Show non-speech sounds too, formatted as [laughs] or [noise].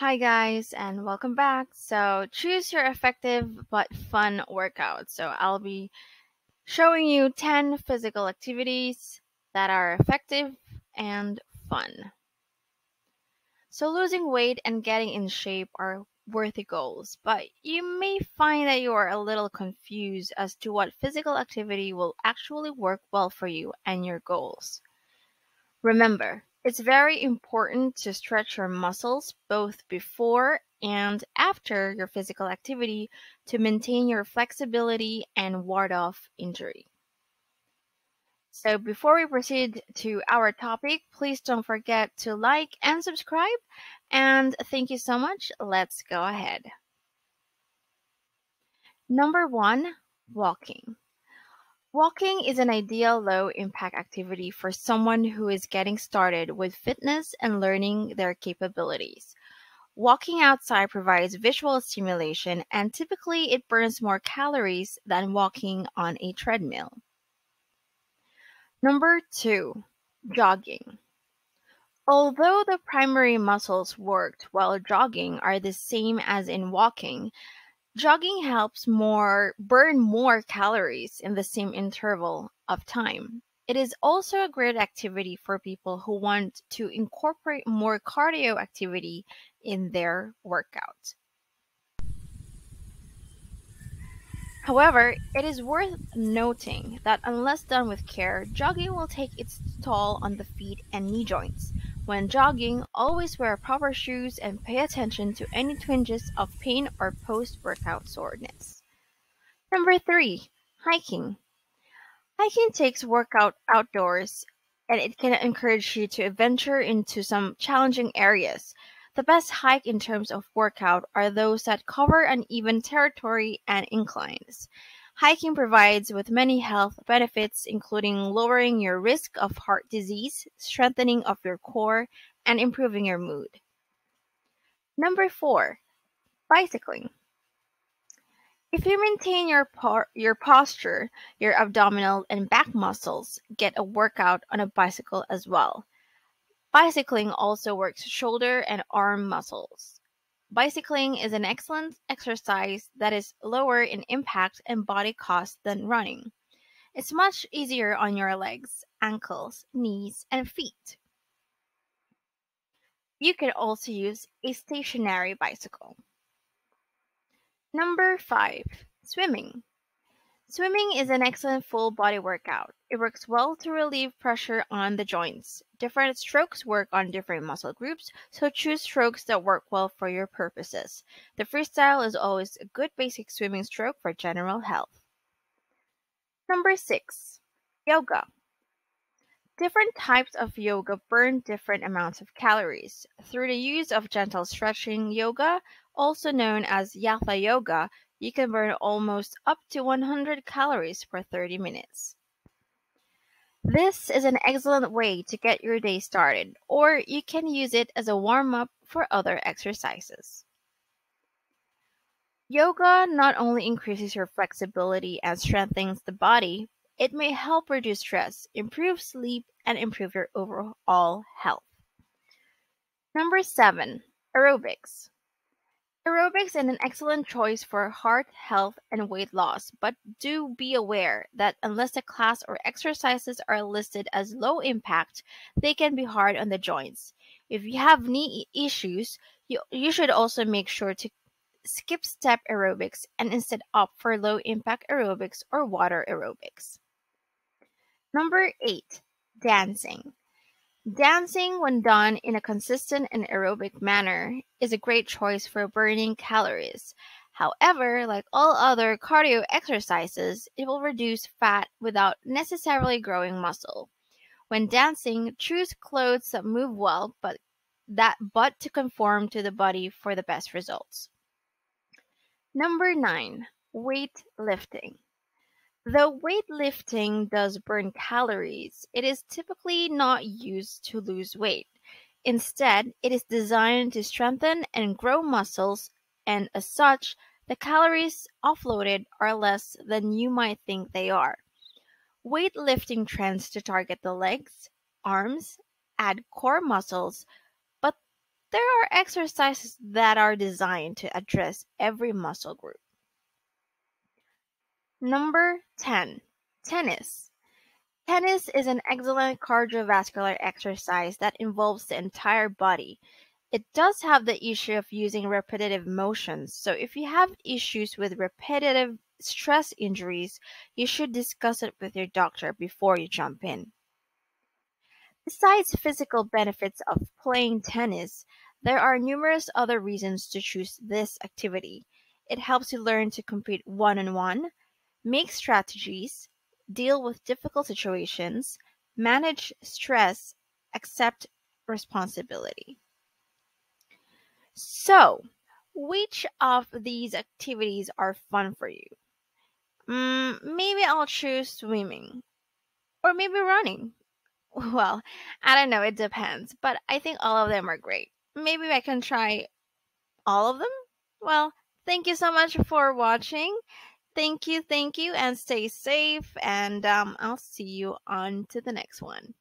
Hi, guys, and welcome back. So, choose your effective but fun workout. So, I'll be showing you 10 physical activities that are effective and fun. So, losing weight and getting in shape are worthy goals, but you may find that you are a little confused as to what physical activity will actually work well for you and your goals. Remember, it's very important to stretch your muscles both before and after your physical activity to maintain your flexibility and ward off injury. So, before we proceed to our topic, please don't forget to like and subscribe. And thank you so much. Let's go ahead. Number one, walking. Walking is an ideal low impact activity for someone who is getting started with fitness and learning their capabilities. Walking outside provides visual stimulation and typically it burns more calories than walking on a treadmill. Number two, jogging. Although the primary muscles worked while jogging are the same as in walking, Jogging helps more burn more calories in the same interval of time. It is also a great activity for people who want to incorporate more cardio activity in their workout. However, it is worth noting that unless done with care, jogging will take its toll on the feet and knee joints. When jogging, always wear proper shoes and pay attention to any twinges of pain or post-workout soreness. Number 3. Hiking. Hiking takes workout outdoors and it can encourage you to venture into some challenging areas. The best hike in terms of workout are those that cover uneven territory and inclines. Hiking provides with many health benefits including lowering your risk of heart disease, strengthening of your core, and improving your mood. Number 4. Bicycling. If you maintain your your posture, your abdominal and back muscles get a workout on a bicycle as well. Bicycling also works shoulder and arm muscles. Bicycling is an excellent exercise that is lower in impact and body cost than running. It's much easier on your legs, ankles, knees, and feet. You can also use a stationary bicycle. Number 5. Swimming. Swimming is an excellent full body workout. It works well to relieve pressure on the joints. Different strokes work on different muscle groups, so choose strokes that work well for your purposes. The freestyle is always a good basic swimming stroke for general health. Number 6. Yoga. Different types of yoga burn different amounts of calories. Through the use of gentle stretching yoga, also known as Hatha yoga, you can burn almost up to 100 calories per 30 minutes. This is an excellent way to get your day started, or you can use it as a warm up for other exercises. Yoga not only increases your flexibility and strengthens the body, it may help reduce stress, improve sleep, and improve your overall health. Number seven, aerobics. Aerobics is an excellent choice for heart health and weight loss, but do be aware that unless the class or exercises are listed as low impact, they can be hard on the joints. If you have knee issues, you, you should also make sure to skip step aerobics and instead opt for low impact aerobics or water aerobics. Number 8. Dancing. Dancing, when done in a consistent and aerobic manner, is a great choice for burning calories. However, like all other cardio exercises, it will reduce fat without necessarily growing muscle. When dancing, choose clothes that move well but that but to conform to the body for the best results. Number 9, weight lifting. Though weightlifting does burn calories, it is typically not used to lose weight. Instead, it is designed to strengthen and grow muscles, and as such, the calories offloaded are less than you might think they are. Weightlifting trends to target the legs, arms, add core muscles, but there are exercises that are designed to address every muscle group. Number 10 Tennis. Tennis is an excellent cardiovascular exercise that involves the entire body. It does have the issue of using repetitive motions, so if you have issues with repetitive stress injuries, you should discuss it with your doctor before you jump in. Besides physical benefits of playing tennis, there are numerous other reasons to choose this activity. It helps you learn to compete one on one, make strategies, deal with difficult situations, manage stress, accept responsibility. So, which of these activities are fun for you? Mm, maybe I'll choose swimming. Or maybe running. [laughs] Well, I don't know, it depends, but I think all of them are great. Maybe I can try all of them? Well, thank you so much for watching. Thank you, thank you, and stay safe. And um, I'll see you on to the next one.